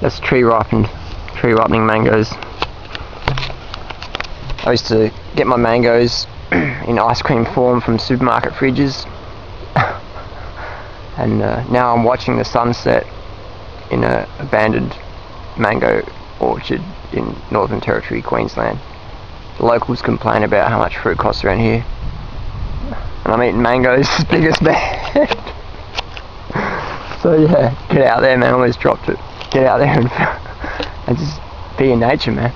That's tree ripened, tree ripening mangoes. I used to get my mangoes in ice cream form from supermarket fridges. and uh, now I'm watching the sunset in a abandoned mango orchard in Northern Territory, Queensland. The locals complain about how much fruit costs around here. And I'm eating mangoes as big as bad. so yeah, get out there man, I almost dropped it. Get out there and, and just be in nature man.